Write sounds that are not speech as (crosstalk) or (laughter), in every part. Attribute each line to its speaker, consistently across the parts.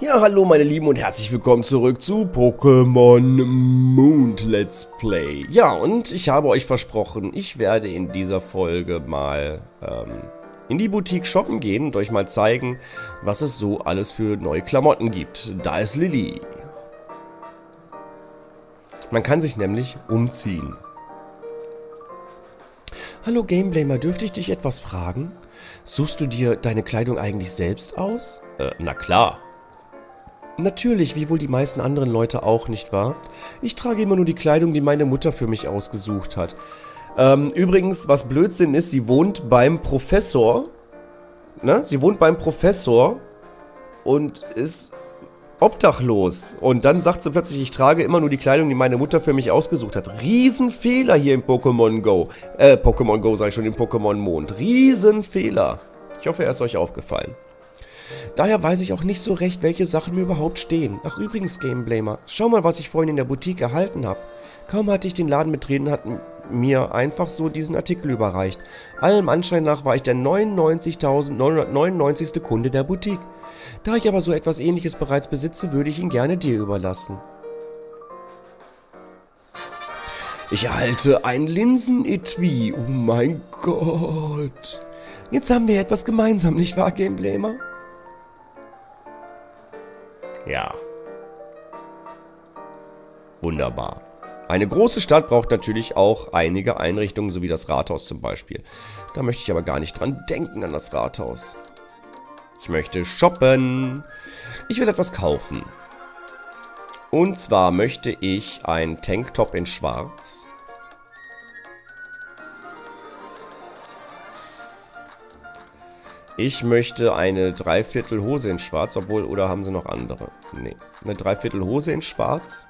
Speaker 1: Ja, hallo meine Lieben und herzlich willkommen zurück zu Pokémon Moon Let's Play. Ja, und ich habe euch versprochen, ich werde in dieser Folge mal ähm, in die Boutique shoppen gehen und euch mal zeigen, was es so alles für neue Klamotten gibt. Da ist Lilly. Man kann sich nämlich umziehen. Hallo Gameblamer, dürfte ich dich etwas fragen? Suchst du dir deine Kleidung eigentlich selbst aus? Äh, na klar. Natürlich, wie wohl die meisten anderen Leute auch, nicht wahr? Ich trage immer nur die Kleidung, die meine Mutter für mich ausgesucht hat. Ähm, übrigens, was Blödsinn ist, sie wohnt beim Professor. Ne? Sie wohnt beim Professor und ist obdachlos. Und dann sagt sie plötzlich, ich trage immer nur die Kleidung, die meine Mutter für mich ausgesucht hat. Riesenfehler hier im Pokémon Go. Äh, Pokémon Go ich schon, im Pokémon Mond. Riesenfehler. Ich hoffe, er ist euch aufgefallen. Daher weiß ich auch nicht so recht, welche Sachen mir überhaupt stehen. Ach übrigens, Gameblamer, schau mal, was ich vorhin in der Boutique erhalten habe. Kaum hatte ich den Laden betreten, hat mir einfach so diesen Artikel überreicht. Allem Anschein nach war ich der 99.999. Kunde der Boutique. Da ich aber so etwas ähnliches bereits besitze, würde ich ihn gerne dir überlassen. Ich erhalte ein Linsenetui. Oh mein Gott. Jetzt haben wir etwas gemeinsam, nicht wahr, Gameblamer? Ja. Wunderbar. Eine große Stadt braucht natürlich auch einige Einrichtungen, so wie das Rathaus zum Beispiel. Da möchte ich aber gar nicht dran denken, an das Rathaus. Ich möchte shoppen. Ich will etwas kaufen. Und zwar möchte ich ein Tanktop in schwarz. Ich möchte eine Dreiviertelhose in schwarz, obwohl, oder haben sie noch andere? Nee, eine Dreiviertelhose in schwarz.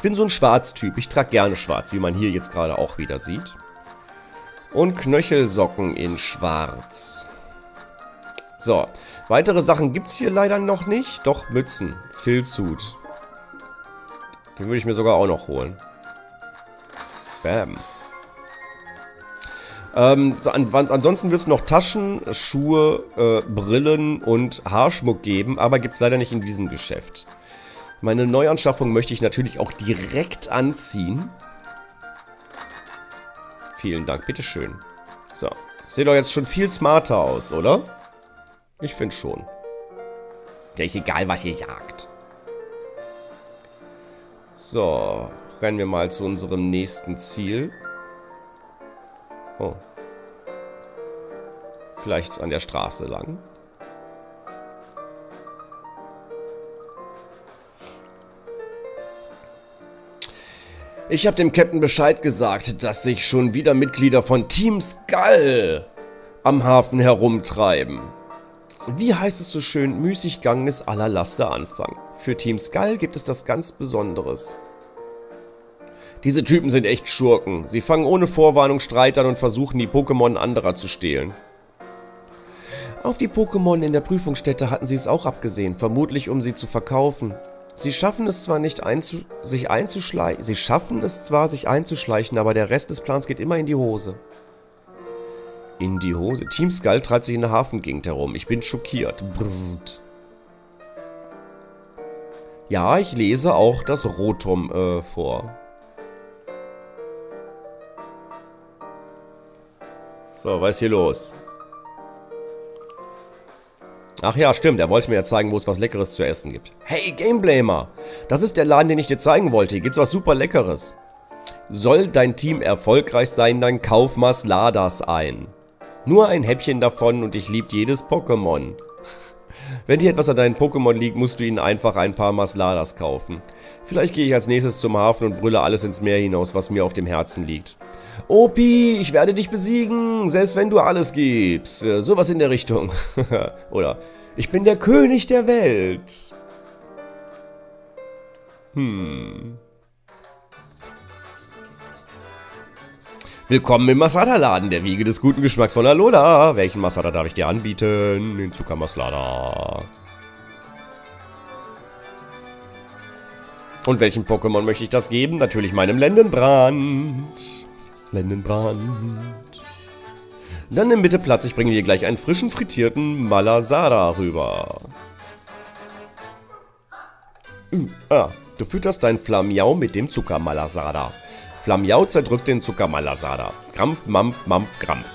Speaker 1: Ich bin so ein Schwarztyp. Ich trage gerne schwarz, wie man hier jetzt gerade auch wieder sieht. Und Knöchelsocken in schwarz. So, weitere Sachen gibt es hier leider noch nicht. Doch, Mützen. Filzhut. Den würde ich mir sogar auch noch holen. Bam. Ähm, so an, ansonsten wird es noch Taschen, Schuhe, äh, Brillen und Haarschmuck geben, aber gibt es leider nicht in diesem Geschäft. Meine Neuanschaffung möchte ich natürlich auch direkt anziehen. Vielen Dank, bitteschön. So, sieht doch jetzt schon viel smarter aus, oder? Ich finde schon. Ja, egal, was ihr jagt. So, rennen wir mal zu unserem nächsten Ziel. Oh. Vielleicht an der Straße lang. Ich habe dem Captain Bescheid gesagt, dass sich schon wieder Mitglieder von Team Skull am Hafen herumtreiben. Wie heißt es so schön, Müßiggang ist aller Laster Anfang. Für Team Skull gibt es das ganz Besonderes. Diese Typen sind echt Schurken. Sie fangen ohne Vorwarnung Streit an und versuchen, die Pokémon anderer zu stehlen. Auf die Pokémon in der Prüfungsstätte hatten sie es auch abgesehen, vermutlich um sie zu verkaufen. Sie schaffen es zwar nicht einzu sich einzuschleichen, sie schaffen es zwar sich einzuschleichen, aber der Rest des Plans geht immer in die Hose. In die Hose? Team Skull treibt sich in der Hafengegend herum. Ich bin schockiert. Brrst. Ja, ich lese auch das Rotom äh, vor. So, was ist hier los? Ach ja, stimmt. Er wollte mir ja zeigen, wo es was Leckeres zu essen gibt. Hey, Gameblamer! Das ist der Laden, den ich dir zeigen wollte. Hier gibt's was super Leckeres. Soll dein Team erfolgreich sein, dann kauf Masladas ein. Nur ein Häppchen davon und ich lieb jedes Pokémon. (laughs) Wenn dir etwas an deinen Pokémon liegt, musst du ihnen einfach ein paar Masladas kaufen. Vielleicht gehe ich als nächstes zum Hafen und brülle alles ins Meer hinaus, was mir auf dem Herzen liegt. Opi, ich werde dich besiegen, selbst wenn du alles gibst. Äh, sowas in der Richtung. (laughs) Oder, ich bin der König der Welt. Hm. Willkommen im Masada-Laden, der Wiege des guten Geschmacks von Alola. Welchen Masada darf ich dir anbieten? Den Zucker Maslada. Und welchen Pokémon möchte ich das geben? Natürlich meinem Lendenbrand. Lendenbrand. Dann nimm bitte Platz, ich bringe dir gleich einen frischen frittierten Malasada rüber. Uh, ah, du fütterst dein Flamiau mit dem Zucker Malasada. Flamiau zerdrückt den Zucker Malasada. Krampf, Mampf, Mampf, Krampf.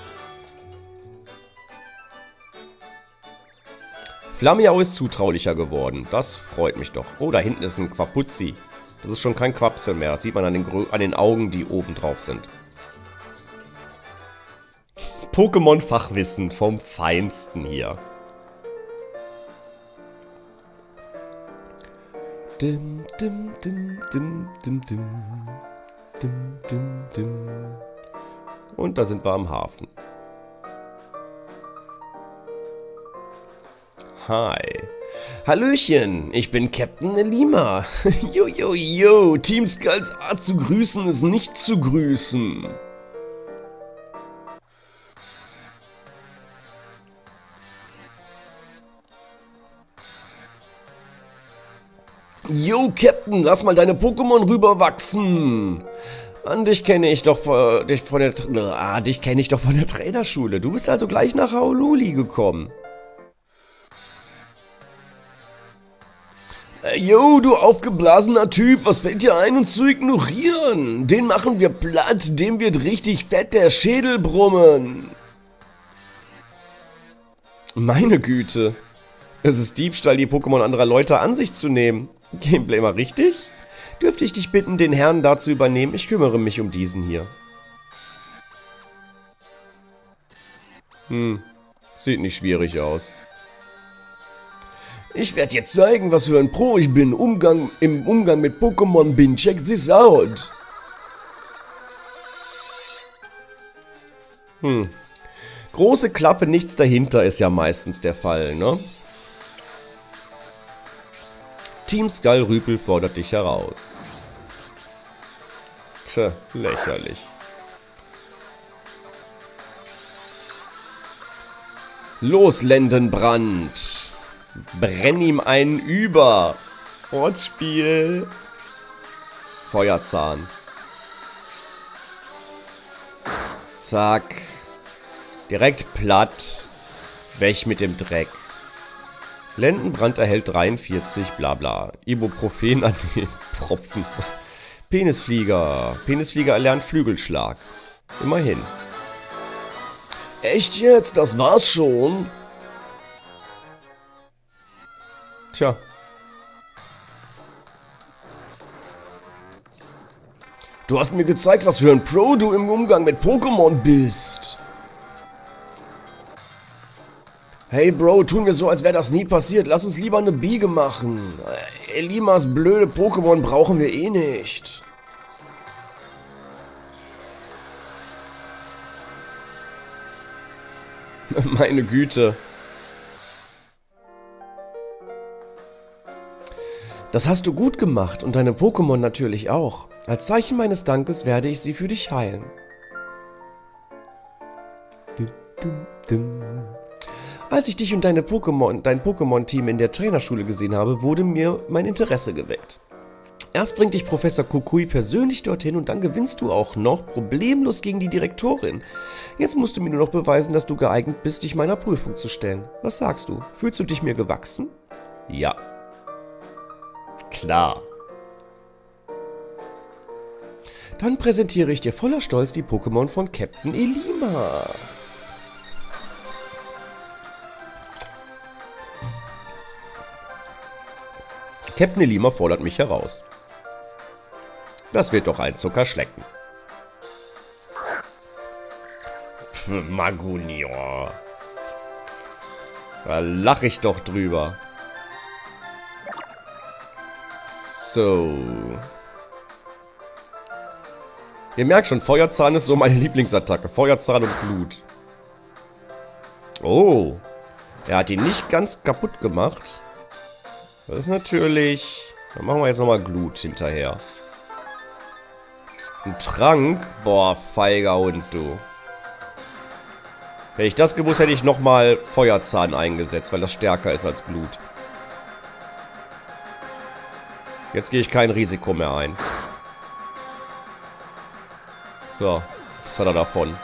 Speaker 1: Flamiau ist zutraulicher geworden. Das freut mich doch. Oh, da hinten ist ein Quapuzzi. Das ist schon kein Quapsel mehr. Das sieht man an den, an den Augen, die oben drauf sind. Pokémon-Fachwissen vom Feinsten hier. Dim, dim, dim, dim, dim, dim. Dim, dim, dim. Und da sind wir am Hafen. Hi. Hallöchen, ich bin Captain Lima. (laughs) Jo, jo, jo, Team Skulls Art zu grüßen ist nicht zu grüßen. Yo, Captain, lass mal deine Pokémon rüberwachsen. An dich kenne ich doch von, dich von der, ah, dich kenne ich doch von der Trainerschule. Du bist also gleich nach Haululi gekommen. Äh, Yo, du aufgeblasener Typ, was fällt dir ein, uns zu ignorieren? Den machen wir platt, dem wird richtig fett der Schädel brummen. Meine Güte. Es ist Diebstahl, die Pokémon anderer Leute an sich zu nehmen. Gameplay mal richtig? Dürfte ich dich bitten, den Herrn da zu übernehmen? Ich kümmere mich um diesen hier. Hm, sieht nicht schwierig aus. Ich werde jetzt zeigen, was für ein Pro ich bin Umgang, im Umgang mit Pokémon bin. Check this out. Hm. Große Klappe, nichts dahinter ist ja meistens der Fall, ne? Team Skull Rüpel fordert dich heraus. Tja, lächerlich. Los, Lendenbrand! Brenn ihm einen über! Wortspiel! Feuerzahn. Zack. Direkt platt. Weg mit dem Dreck. Lendenbrand erhält 43, bla bla. Ibuprofen an den Propfen. (laughs) Penisflieger. Penisflieger erlernt Flügelschlag. Immerhin. Echt jetzt? Das war's schon? Tja. Du hast mir gezeigt, was für ein Pro du im Umgang mit Pokémon bist. Hey Bro, tun wir so, als wäre das nie passiert. Lass uns lieber eine Biege machen. Elimas blöde Pokémon brauchen wir eh nicht. (laughs) Meine Güte. Das hast du gut gemacht und deine Pokémon natürlich auch. Als Zeichen meines Dankes werde ich sie für dich heilen. Dum, dum, dum. Als ich dich und deine Pokémon, dein Pokémon-Team in der Trainerschule gesehen habe, wurde mir mein Interesse geweckt. Erst bringt dich Professor Kukui persönlich dorthin und dann gewinnst du auch noch problemlos gegen die Direktorin. Jetzt musst du mir nur noch beweisen, dass du geeignet bist, dich meiner Prüfung zu stellen. Was sagst du? Fühlst du dich mir gewachsen? Ja. Klar. Dann präsentiere ich dir voller Stolz die Pokémon von Captain Elima. Captain Elima fordert mich heraus. Das wird doch ein Zuckerschlecken. Magunior. Da lache ich doch drüber. So. Ihr merkt schon, Feuerzahn ist so meine Lieblingsattacke. Feuerzahn und Blut. Oh. Er hat ihn nicht ganz kaputt gemacht. Das ist natürlich... Dann machen wir jetzt nochmal Glut hinterher. Ein Trank? Boah, feiger Hund, du. Hätte ich das gewusst, hätte ich nochmal Feuerzahn eingesetzt, weil das stärker ist als Blut. Jetzt gehe ich kein Risiko mehr ein. So, was hat er davon?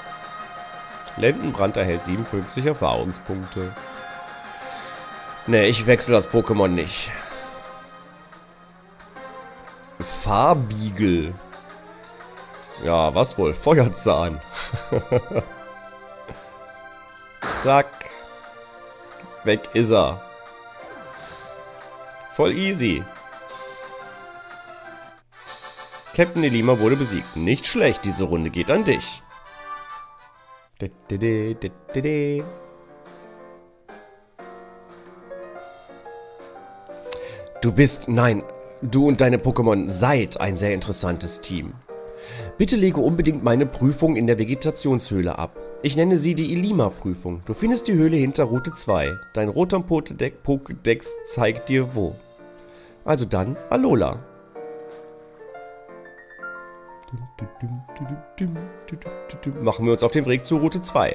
Speaker 1: Lendenbrand erhält 57 Erfahrungspunkte. Ne, ich wechsle das Pokémon nicht. Fahrbiegel. Ja, was wohl? Feuerzahn. (laughs) Zack. Weg ist er. Voll easy. Captain Elima wurde besiegt. Nicht schlecht, diese Runde geht an dich. Du bist, nein, du und deine Pokémon seid ein sehr interessantes Team. Bitte lege unbedingt meine Prüfung in der Vegetationshöhle ab. Ich nenne sie die Ilima-Prüfung. Du findest die Höhle hinter Route 2. Dein roter Pokédex zeigt dir wo. Also dann, Alola. Machen wir uns auf den Weg zu Route 2.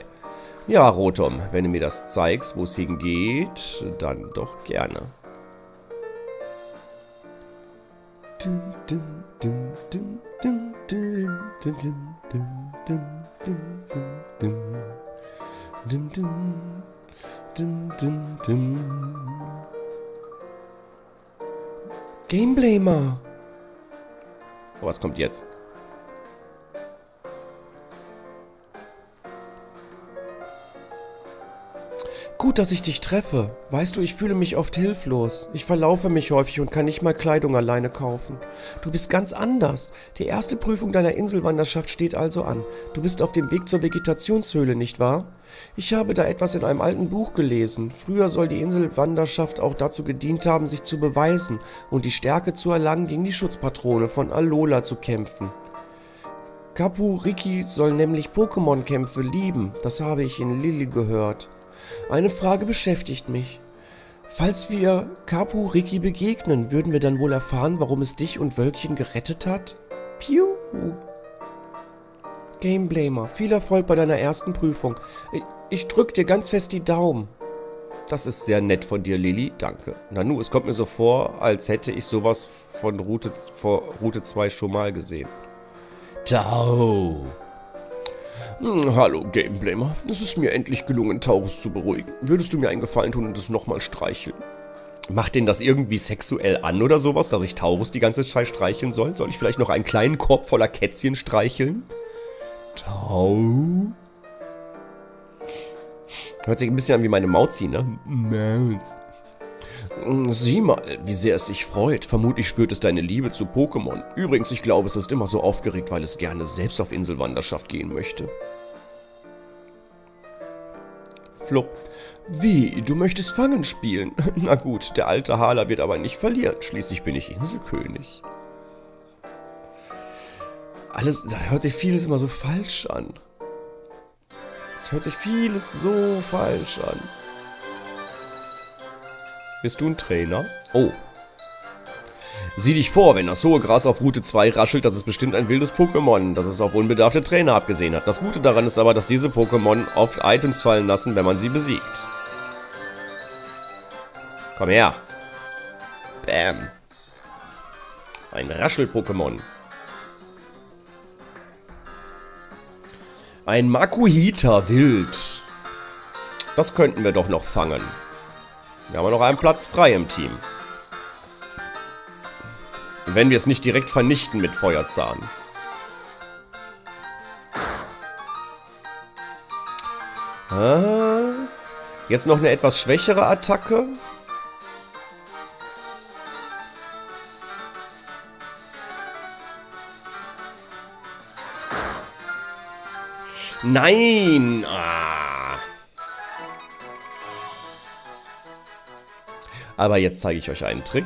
Speaker 1: Ja, Rotom, wenn du mir das zeigst, wo es hingeht, dann doch gerne. Gameblamer. Was kommt jetzt? Gut, dass ich dich treffe. Weißt du, ich fühle mich oft hilflos. Ich verlaufe mich häufig und kann nicht mal Kleidung alleine kaufen. Du bist ganz anders. Die erste Prüfung deiner Inselwanderschaft steht also an. Du bist auf dem Weg zur Vegetationshöhle, nicht wahr? Ich habe da etwas in einem alten Buch gelesen. Früher soll die Inselwanderschaft auch dazu gedient haben, sich zu beweisen und die Stärke zu erlangen, gegen die Schutzpatrone von Alola zu kämpfen. Kapuriki soll nämlich Pokémon-Kämpfe lieben. Das habe ich in Lilly gehört. Eine Frage beschäftigt mich. Falls wir Kapu Riki begegnen, würden wir dann wohl erfahren, warum es dich und Wölkchen gerettet hat? Piu. Gameblamer, viel Erfolg bei deiner ersten Prüfung. Ich, ich drück dir ganz fest die Daumen. Das ist sehr nett von dir, Lilly. Danke. Nanu, es kommt mir so vor, als hätte ich sowas von Route, vor Route 2 schon mal gesehen. Tau. Hm, hallo, Gameblamer. Es ist mir endlich gelungen, Taurus zu beruhigen. Würdest du mir einen Gefallen tun und es nochmal streicheln? Macht den das irgendwie sexuell an oder sowas, dass ich Taurus die ganze Zeit streicheln soll? Soll ich vielleicht noch einen kleinen Korb voller Kätzchen streicheln? Tau? Hört sich ein bisschen an wie meine Mauzi, ne? Mouth. Sieh mal, wie sehr es sich freut. Vermutlich spürt es deine Liebe zu Pokémon. Übrigens, ich glaube, es ist immer so aufgeregt, weil es gerne selbst auf Inselwanderschaft gehen möchte. Flop. Wie, du möchtest Fangen spielen? (laughs) Na gut, der alte Hala wird aber nicht verlieren. Schließlich bin ich Inselkönig. Alles, da hört sich vieles immer so falsch an. Es hört sich vieles so falsch an. Bist du ein Trainer? Oh. Sieh dich vor, wenn das hohe Gras auf Route 2 raschelt, das ist bestimmt ein wildes Pokémon, das es auf unbedarfte Trainer abgesehen hat. Das Gute daran ist aber, dass diese Pokémon oft Items fallen lassen, wenn man sie besiegt. Komm her. Bam. Ein Raschel-Pokémon. Ein Makuhita Wild. Das könnten wir doch noch fangen. Wir haben noch einen Platz frei im Team. Wenn wir es nicht direkt vernichten mit Feuerzahn. Ah, jetzt noch eine etwas schwächere Attacke. Nein! Ah. Aber jetzt zeige ich euch einen Trick.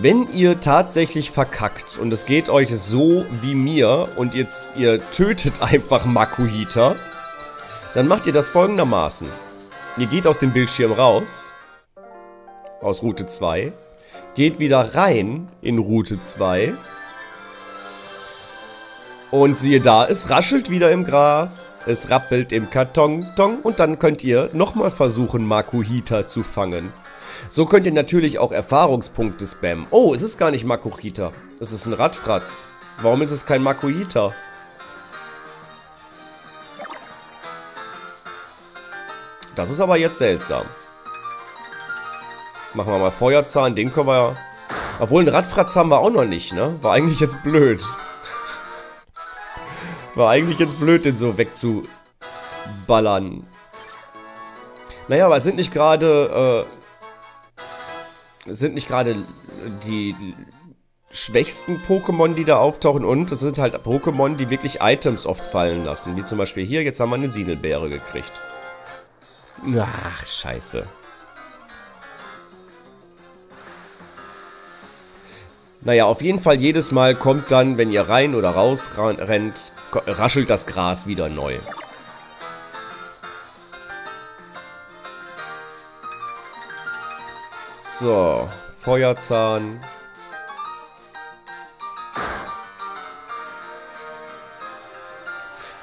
Speaker 1: Wenn ihr tatsächlich verkackt und es geht euch so wie mir und jetzt ihr tötet (laughs) einfach Makuhita, dann macht ihr das folgendermaßen. Ihr geht aus dem Bildschirm raus, aus Route 2, geht wieder rein in Route 2 Und siehe da, es raschelt wieder im Gras, es rappelt im Karton, tong, und dann könnt ihr nochmal versuchen, Makuhita zu fangen. So könnt ihr natürlich auch Erfahrungspunkte spammen. Oh, es ist gar nicht Makuhita, es ist ein Radfratz. Warum ist es kein Makuhita? Das ist aber jetzt seltsam. Machen wir mal Feuerzahn, den können wir ja... Obwohl, einen Radfratz haben wir auch noch nicht, ne? War eigentlich jetzt blöd. (laughs) War eigentlich jetzt blöd, den so wegzuballern. Naja, aber es sind nicht gerade, äh, sind nicht gerade die schwächsten Pokémon, die da auftauchen und es sind halt Pokémon, die wirklich Items oft fallen lassen. Wie zum Beispiel hier, jetzt haben wir eine Siedelbeere gekriegt. Ach, scheiße. Naja, auf jeden Fall jedes Mal kommt dann, wenn ihr rein oder raus rennt, raschelt das Gras wieder neu. So, Feuerzahn.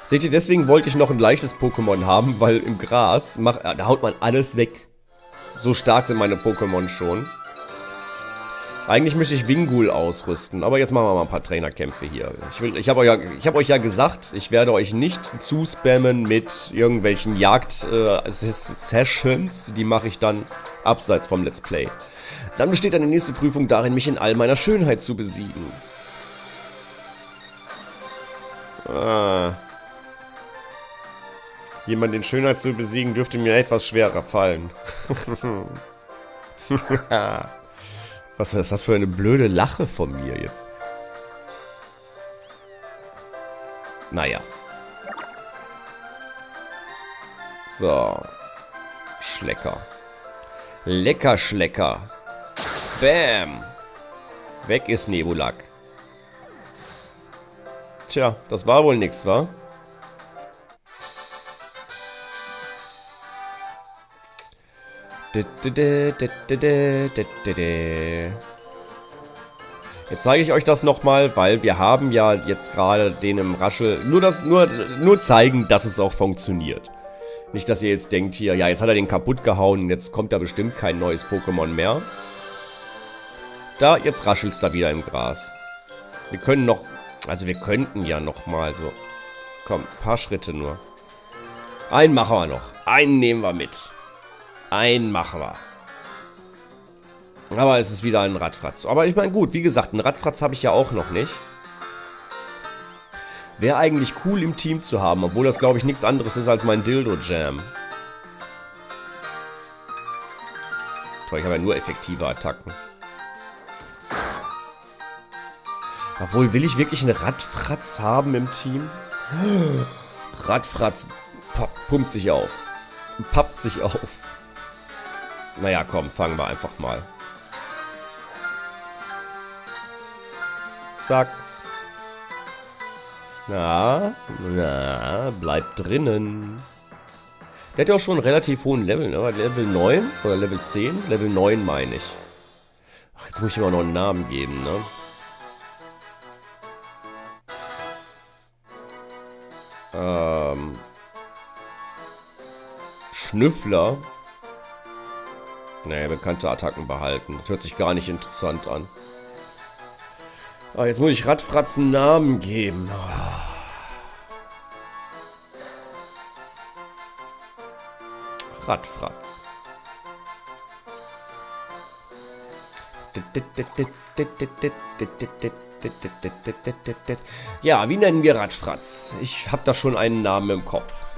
Speaker 1: Seht ihr, deswegen wollte ich noch ein leichtes Pokémon haben, weil im Gras, macht, da haut man alles weg. So stark sind meine Pokémon schon. Eigentlich möchte ich Wingul ausrüsten, aber jetzt machen wir mal ein paar Trainerkämpfe hier. Ich, ich habe euch, ja, hab euch ja gesagt, ich werde euch nicht zuspammen mit irgendwelchen Jagd-Sessions. Äh, die mache ich dann abseits vom Let's Play. Dann besteht eine nächste Prüfung darin, mich in all meiner Schönheit zu besiegen. Ah. Jemand in Schönheit zu besiegen, dürfte mir etwas schwerer fallen. (laughs) Was ist das für eine blöde Lache von mir jetzt? Naja. So. Schlecker. Lecker Schlecker. Bam. Weg ist Nebulak. Tja, das war wohl nix, wa? Jetzt zeige ich euch das nochmal, weil wir haben ja jetzt gerade den im Raschel... Nur, das, nur, nur zeigen, dass es auch funktioniert. Nicht, dass ihr jetzt denkt hier, ja, jetzt hat er den kaputt gehauen, jetzt kommt da bestimmt kein neues Pokémon mehr. Da, jetzt raschelt es da wieder im Gras. Wir können noch... Also wir könnten ja nochmal so... Komm, paar Schritte nur. Einen machen wir noch. Einen nehmen wir mit. Einen machen wir. Aber es ist wieder ein Radfratz. Aber ich meine, gut, wie gesagt, einen Radfratz habe ich ja auch noch nicht. Wäre eigentlich cool im Team zu haben, obwohl das, glaube ich, nichts anderes ist als mein Dildo-Jam. Toll, ich habe ja nur effektive Attacken. Obwohl, will ich wirklich einen Radfratz haben im Team? Radfratz pumpt sich auf. Pappt sich auf. Naja, komm, fangen wir einfach mal. Zack. Na, na, bleibt drinnen. Der hat ja auch schon einen relativ hohen Level, ne? Level 9 oder Level 10? Level 9 meine ich. Ach, jetzt muss ich ihm auch noch einen Namen geben, ne? Ähm. Schnüffler. Nee, bekannte Attacken behalten. Das hört sich gar nicht interessant an. Ah, jetzt muss ich Radfratzen Namen geben. Radfratz. Ja, wie nennen wir Radfratz? Ich habe da schon einen Namen im Kopf.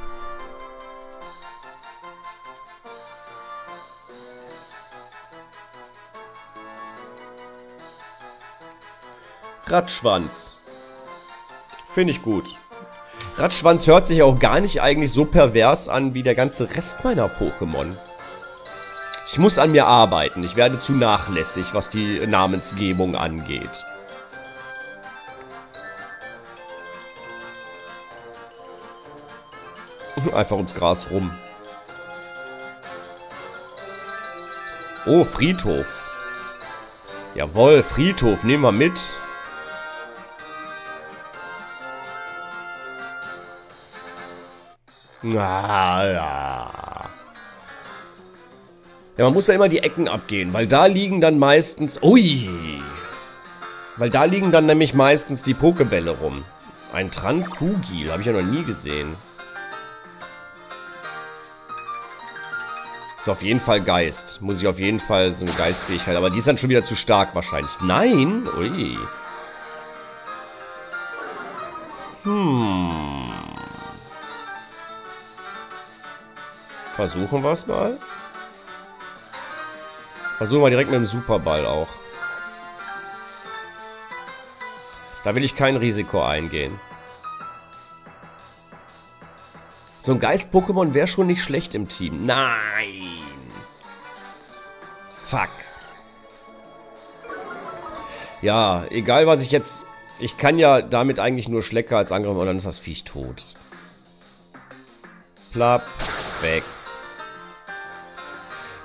Speaker 1: Radschwanz. Finde ich gut. Radschwanz hört sich auch gar nicht eigentlich so pervers an wie der ganze Rest meiner Pokémon. Ich muss an mir arbeiten. Ich werde zu nachlässig, was die Namensgebung angeht. (laughs) Einfach ums Gras rum. Oh, Friedhof. Jawohl, Friedhof, nehmen wir mit. Ah, ja. Ja, man muss ja immer die Ecken abgehen, weil da liegen dann meistens... Ui! Weil da liegen dann nämlich meistens die Pokebälle rum. Ein Tranfugil, habe ich ja noch nie gesehen. Ist auf jeden Fall Geist. Muss ich auf jeden Fall so eine Geistfähigkeit. Aber die ist dann schon wieder zu stark wahrscheinlich. Nein? Ui. Hm. Versuchen wir es mal. Versuchen wir direkt mit dem Superball auch. Da will ich kein Risiko eingehen. So ein Geist-Pokémon wäre schon nicht schlecht im Team. Nein! Fuck. Ja, egal was ich jetzt... Ich kann ja damit eigentlich nur Schlecker als Angriff und dann ist das Viech tot. Plapp. Weg.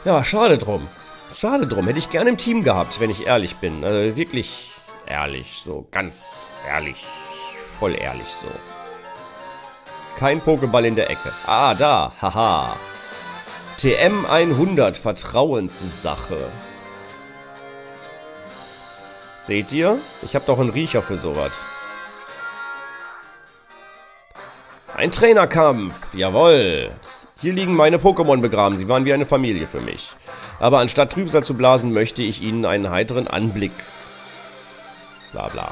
Speaker 1: Ja, schade drum. Schade drum. Hätte ich gerne im Team gehabt, wenn ich ehrlich bin. Also wirklich ehrlich. So ganz ehrlich. Voll ehrlich so. Kein Pokéball in der Ecke. Ah, da. Haha. TM 100. Vertrauenssache. Seht ihr? Ich habe doch einen Riecher für sowas. Ein Trainerkampf. Jawoll. Hier liegen meine Pokémon begraben. Sie waren wie eine Familie für mich. Aber anstatt Trübsal zu blasen, möchte ich ihnen einen heiteren Anblick. Bla bla.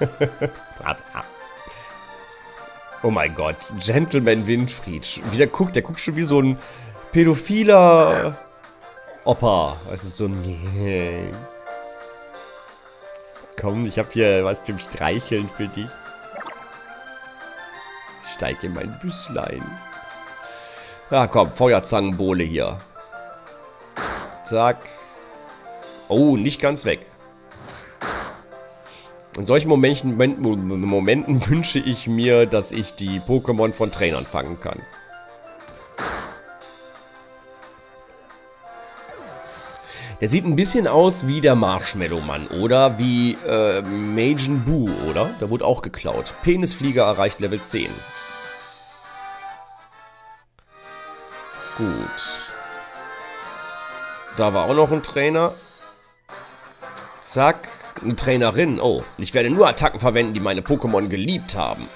Speaker 1: (laughs) bla, bla. Oh mein Gott, Gentleman Winfried. Wie der guckt, der guckt schon wie so ein pädophiler Opa. Es ist so ein... (laughs) Komm, ich hab hier was zum Streicheln für dich. Steig in mein Büsslein. Ja, komm, Feuerzangenbowle hier. Zack. Oh, nicht ganz weg. In solchen Momenten, Momenten wünsche ich mir, dass ich die Pokémon von Trainern fangen kann. Der sieht ein bisschen aus wie der Marshmallow-Mann oder wie äh, Majin Buu, oder? Der wurde auch geklaut. Penisflieger erreicht Level 10. Gut. Da war auch noch ein Trainer. Zack. Eine Trainerin. Oh, ich werde nur Attacken verwenden, die meine Pokémon geliebt haben.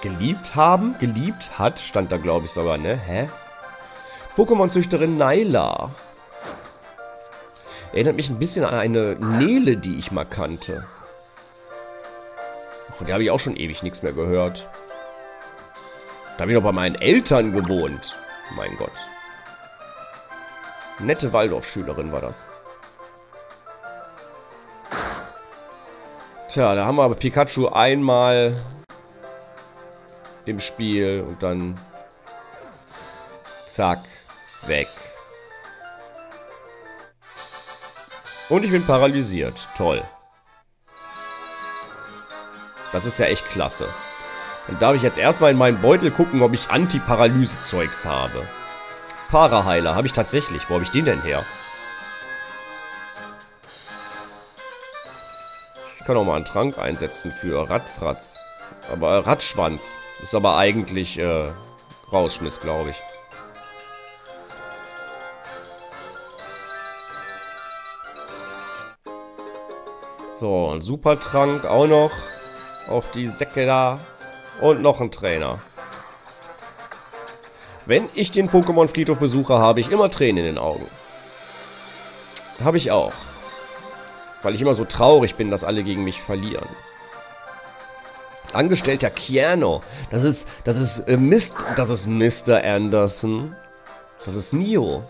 Speaker 1: Geliebt haben? Geliebt hat? Stand da, glaube ich, sogar, ne? Hä? Pokémon-Züchterin Naila. Erinnert mich ein bisschen an eine Nele, die ich mal kannte. Oh, die habe ich auch schon ewig nichts mehr gehört. Da habe ich noch bei meinen Eltern gewohnt. Mein Gott. Nette Waldorfschülerin war das. Tja, da haben wir aber Pikachu einmal im Spiel und dann zack, weg. Und ich bin paralysiert. Toll. Das ist ja echt klasse. Dann darf ich jetzt erstmal in meinen Beutel gucken, ob ich Anti-Paralyse-Zeugs habe. Paraheiler habe ich tatsächlich. Wo habe ich den denn her? Ich kann auch mal einen Trank einsetzen für Radfratz. Aber Radschwanz. Ist aber eigentlich äh, Rausschmiss, glaube ich. So, ein Supertrank auch noch auf die Säcke da. Und noch ein Trainer. Wenn ich den Pokémon-Friedhof besuche, habe ich immer Tränen in den Augen. Habe ich auch. Weil ich immer so traurig bin, dass alle gegen mich verlieren. Angestellter Keanu. Das ist, das ist, äh, Mist, das ist Mr. Anderson. Das ist Neo.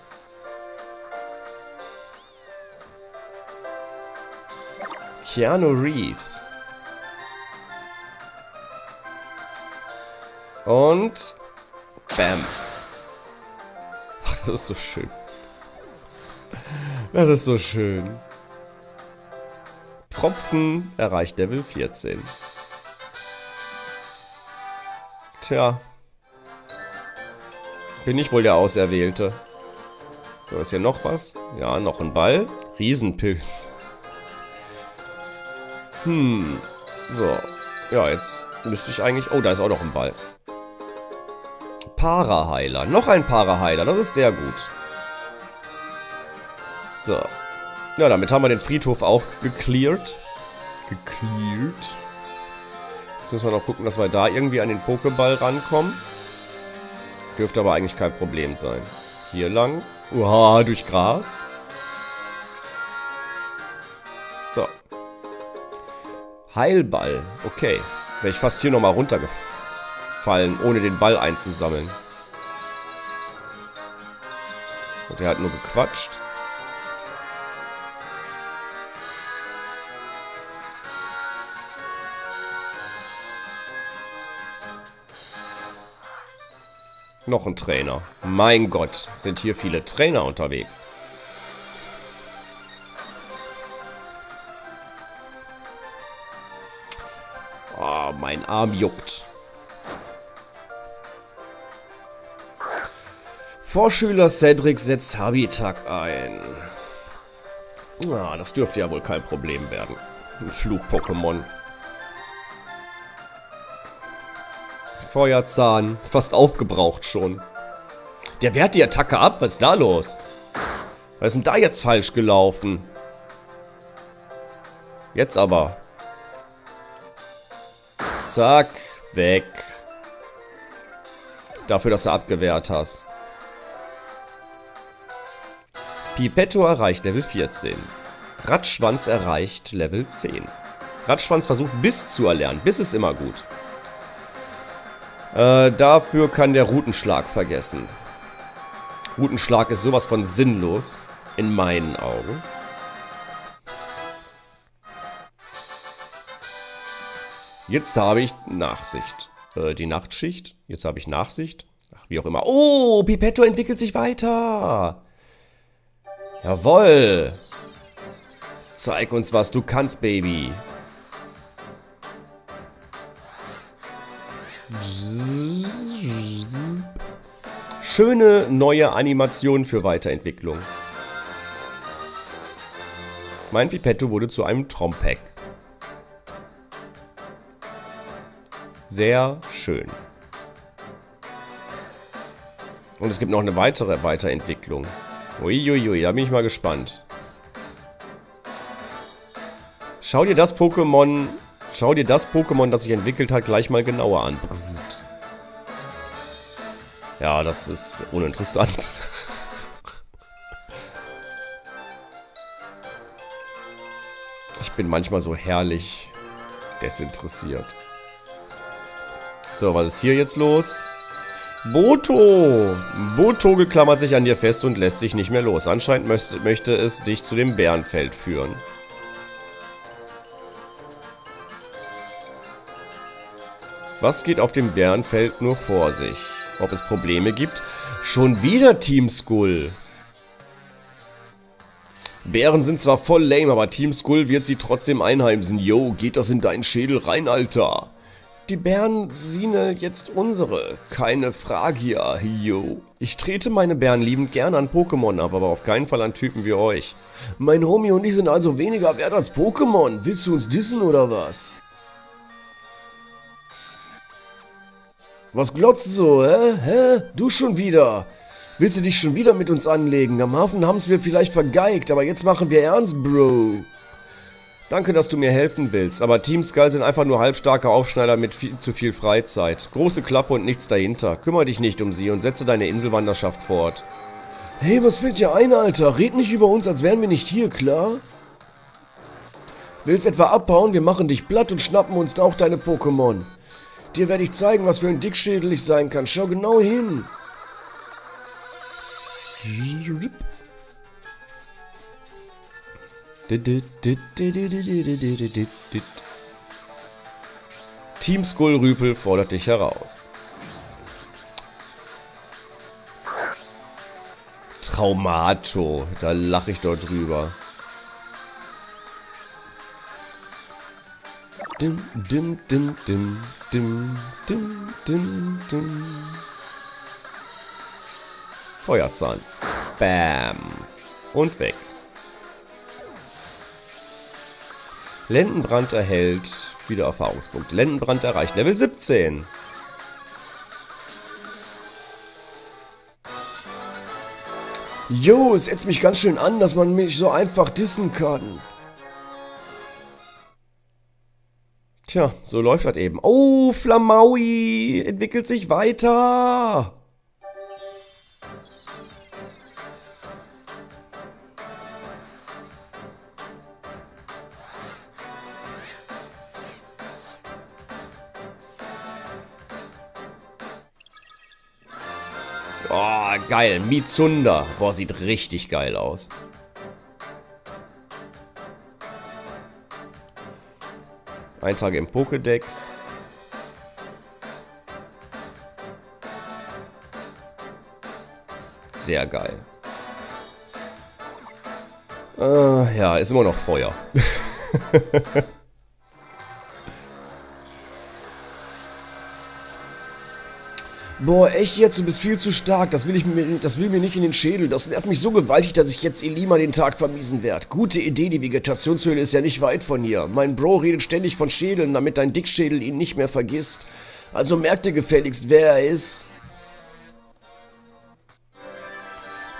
Speaker 1: Keanu Reeves. Und Bam. Ach, das ist so schön. Das ist so schön. Pfropfen erreicht Level 14. Tja. Bin ich wohl der Auserwählte. So, ist hier noch was? Ja, noch ein Ball. Riesenpilz. Hm. So. Ja, jetzt müsste ich eigentlich... Oh, da ist auch noch ein Ball. Paraheiler. Noch ein Paraheiler. Das ist sehr gut. So. Ja, damit haben wir den Friedhof auch gecleared. Gecleared. Jetzt müssen wir noch gucken, dass wir da irgendwie an den Pokéball rankommen. Dürfte aber eigentlich kein Problem sein. Hier lang. Uha, durch Gras. So. Heilball. Okay. Wäre ich fast hier nochmal runtergefallen, ohne den Ball einzusammeln. Und der hat nur gequatscht. Noch ein Trainer. Mein Gott, sind hier viele Trainer unterwegs. Oh, mein Arm juckt. Vorschüler Cedric setzt Habitak ein. Ah, das dürfte ja wohl kein Problem werden. Ein Flug-Pokémon. Feuerzahn. Fast aufgebraucht schon. Der wehrt die Attacke ab. Was ist da los? Was ist denn da jetzt falsch gelaufen? Jetzt aber. Zack. Weg. Dafür, dass du abgewehrt hast. Pipetto erreicht Level 14. Ratschwanz erreicht Level 10. Ratschwanz versucht Biss zu erlernen. Biss ist immer gut. Äh, dafür kann der Routenschlag vergessen. Routenschlag ist sowas von sinnlos. In meinen Augen. Jetzt habe ich Nachsicht. Äh, die Nachtschicht. Jetzt habe ich Nachsicht. Ach, wie auch immer. Oh, Pipetto entwickelt sich weiter. Jawoll. Zeig uns, was du kannst, Baby. Schöne neue Animation für Weiterentwicklung. Mein Pipetto wurde zu einem Trompek. Sehr schön. Und es gibt noch eine weitere Weiterentwicklung. Uiuiui, da bin ich mal gespannt. Schau dir das Pokémon, schau dir das Pokémon, das sich entwickelt hat, gleich mal genauer an. Brrst. Ja, das ist uninteressant. (laughs) Ich bin manchmal so herrlich desinteressiert. So, was ist hier jetzt los? Boto! Boto geklammert sich an dir fest und lässt sich nicht mehr los. Anscheinend möchte, möchte es dich zu dem Bärenfeld führen. Was geht auf dem Bärenfeld nur vor sich? ob es Probleme gibt. Schon wieder Team Skull. Bären sind zwar voll lame, aber Team Skull wird sie trotzdem einheimsen. Yo, geht das in deinen Schädel rein, Alter? Die Bären Sine jetzt unsere. Keine Fragier, yo. Ich trete meine Bären liebend gern an Pokémon ab, aber auf keinen Fall an Typen wie euch. Mein Homie und ich sind also weniger wert als Pokémon. Willst du uns dissen oder was? Was glotzt so, hä? Hä? Du schon wieder? Willst du dich schon wieder mit uns anlegen? Am Hafen haben's wir vielleicht vergeigt, aber jetzt machen wir ernst, Bro. Danke, dass du mir helfen willst, aber Team Skull sind einfach nur halbstarke Aufschneider mit viel zu viel Freizeit. Große Klappe und nichts dahinter. Kümmere dich nicht um sie und setze deine Inselwanderschaft fort. Hey, was fällt dir ein, Alter? Red nicht über uns, als wären wir nicht hier, klar? Willst etwa abbauen? Wir machen dich platt und schnappen uns auch deine Pokémon. Dir werde ich zeigen, was für ein Dickschädel ich sein kann. Schau genau hin. Team Skull Rüpel fordert dich heraus. Traumato, da lache ich dort drüber. Dim, dim, dim, dim, dim, dim, dim, dim. Feuerzahn. Bam. Und weg. Lendenbrand erhält wieder Erfahrungspunkte. Lendenbrand erreicht Level 17. Jo, es setzt mich ganz schön an, dass man mich so einfach dissen kann. Tja, so läuft das eben. Oh, Flamaui entwickelt sich weiter. Geil. Mizunda. Boah, sieht richtig geil aus. Eintrag im Pokédex. Sehr geil. Äh, ja, ist immer noch Feuer. (laughs) Boah, echt jetzt, du bist viel zu stark. Das will, ich mir, das will mir nicht in den Schädel. Das nervt mich so gewaltig, dass ich jetzt Elima den Tag vermiesen werde. Gute Idee, die Vegetationshöhle ist ja nicht weit von hier. Mein Bro redet ständig von Schädeln, damit dein Dickschädel ihn nicht mehr vergisst. Also merk dir gefälligst, wer er ist.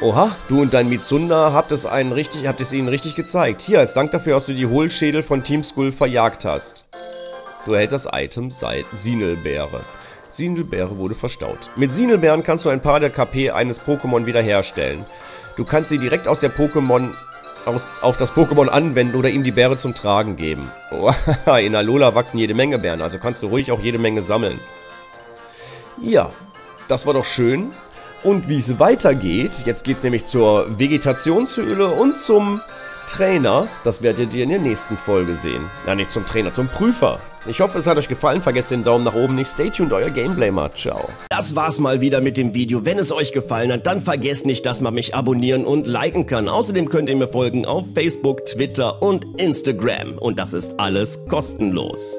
Speaker 1: Oha, du und dein Mitsunda habt es, einen richtig, habt es ihnen richtig gezeigt. Hier, als Dank dafür, dass du die Hohlschädel von Team Skull verjagt hast. Du erhältst das Item Sinelbeere. Sinelbeere wurde verstaut. Mit Sinelbeeren kannst du ein paar der KP eines Pokémon wiederherstellen. Du kannst sie direkt aus der Pokémon aus, auf das Pokémon anwenden oder ihm die Beere zum Tragen geben. Oh, (laughs) in Alola wachsen jede Menge Beeren, also kannst du ruhig auch jede Menge sammeln. Ja, das war doch schön. Und wie es weitergeht, jetzt geht es nämlich zur Vegetationshöhle und zum Trainer. Das werdet ihr in der nächsten Folge sehen. Ja, nicht zum Trainer, zum Prüfer. Ich hoffe, es hat euch gefallen. Vergesst den Daumen nach oben nicht. Stay tuned, euer Gameblamer. Ciao. Das war's mal wieder mit dem Video. Wenn es euch gefallen hat, dann vergesst nicht, dass man mich abonnieren und liken kann. Außerdem könnt ihr mir folgen auf Facebook, Twitter und Instagram. Und das ist alles kostenlos.